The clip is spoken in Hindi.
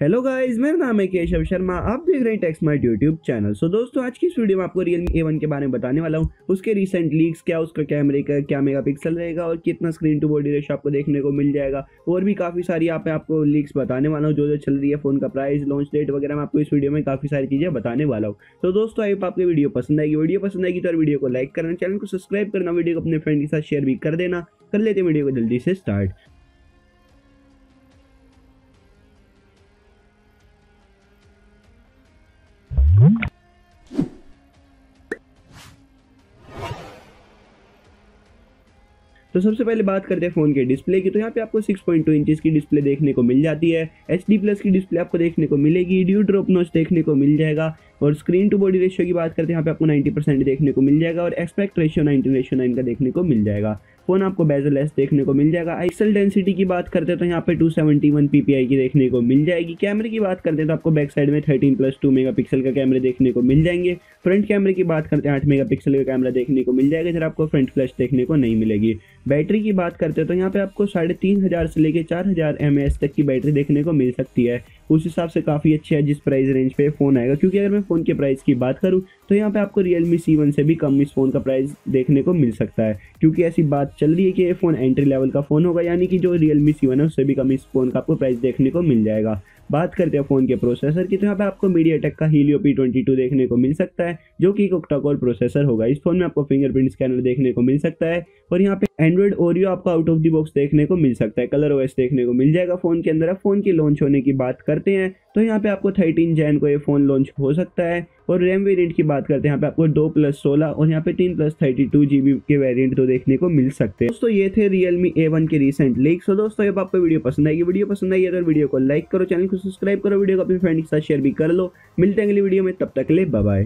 हेलो गाइस मेरा नाम है केशव शर्मा। आप देख रहे हैं techs might YouTube channel so दोस्तों, आज की इस वीडियो में आपको Realme A1 के बारे में बताने वाला हूँ। उसके रिसेंट लीक्स क्या उसका कैमरे का क्या मेगापिक्सल रहेगा और कितना स्क्रीन टू बॉडी रेशो आपको देखने को मिल जाएगा। और भी काफ़ी सारी यहाँ पे आपको लीक्स बताने वाला हूँ, जो जो चल रही है फ़ोन का प्राइस लॉन्च डेट वगैरह मैं आपको इस वीडियो में काफ़ी सारी चीज़ें बताने वाला हूँ। तो दोस्तों, आई आपको वीडियो पसंद आएगी। वीडियो पसंद आएगी तो वीडियो को लाइक करना चैनल को सब्सक्राइब करना वीडियो को अपने फ्रेंड के साथ शेयर भी कर देना। कर लेते हैं वीडियो को जल्दी से स्टार्ट तो सबसे पहले बात करते हैं फ़ोन के डिस्प्ले की। तो यहाँ पे आपको 6.2 पॉइंट इंचेस की डिस्प्ले देखने को मिल जाती है। एचडी प्लस की डिस्प्ले आपको देखने को मिलेगी। ड्यू ड्रॉप नोच देखने को मिल जाएगा। और स्क्रीन टू बॉडी रेशियो की बात करते हैं, यहाँ पे आपको 90 परसेंट देखने को मिल जाएगा। और एक्सपेक्ट रेशियो 19 रेशियो नाइन का देखने को मिल जाएगा। फ़ोन आपको बेजल एस देखने को मिल जाएगा। एक्सल डेंसिटी की बात करते हैं तो यहाँ पे 271 ppi की देखने को मिल जाएगी। कैमरे की बात करते हैं तो आपको बैक साइड में 13 प्लस टू मेगा का कैमरे देखने को मिल जाएँगे। फ्रंट कैमरे की बात करते हैं, आठ मेगा का कैमरा देखने को मिल जाएगा। इधर आपको फ्रंट फ्लैश देखने को नहीं मिलेगी। बैटरी की बात करते हैं तो यहाँ पे आपको साढ़े तीन हज़ार से लेकर चार हज़ार एम तक की बैटरी देखने को मिल सकती है। उस हिसाब से काफ़ी अच्छी है जिस प्राइस रेंज पे फ़ोन आएगा। क्योंकि अगर मैं फ़ोन के प्राइस की बात करूँ तो यहाँ पे आपको रियलमी सी वन से भी कम इस फ़ोन का प्राइस देखने को मिल सकता है। क्योंकि ऐसी बात चल रही है कि ये फ़ोन एंट्री लेवल का फ़ोन होगा, यानी कि जो रियलमी सी वन है, उससे भी कम इस फ़ोन का आपको प्राइस देखने को मिल जाएगा। बात करते हैं फ़ोन के प्रोसेसर की तो यहाँ पे आपको मीडिया टेक का हीलियो पी ट्वेंटी टू देखने को मिल सकता है, जो कि एक ऑक्टाकोर प्रोसेसर होगा। इस फ़ोन में आपको फिंगरप्रिंट स्कैनर देखने को मिल सकता है और यहाँ पे एंड्रॉइड ओरियो आपको आउट ऑफ़ दी बॉक्स देखने को मिल सकता है। कलर ओएस देखने को मिल जाएगा फ़ोन के अंदर। फ़ोन की लॉन्च होने की बात करते हैं तो यहाँ पे आपको थर्टीन जैन को ये फ़ोन लॉन्च हो सकता है और रैम वेरिएंट की बात करते हैं, यहाँ पे आपको दो प्लस सोलह और यहाँ पे तीन प्लस थर्टी टू जीबी के वेरिएंट तो देखने को मिल सकते हैं। दोस्तों, ये थे रियलमी ए वन के रिसेंट लीक सो दोस्तों आपको वीडियो पसंद आएगी वीडियो पसंद आई, अगर वीडियो को लाइक करो चैनल सब्सक्राइब करो, वीडियो को अपने फ्रेंड के साथ शेयर भी कर लो। मिलते हैं अगली वीडियो में, तब तक ले बाय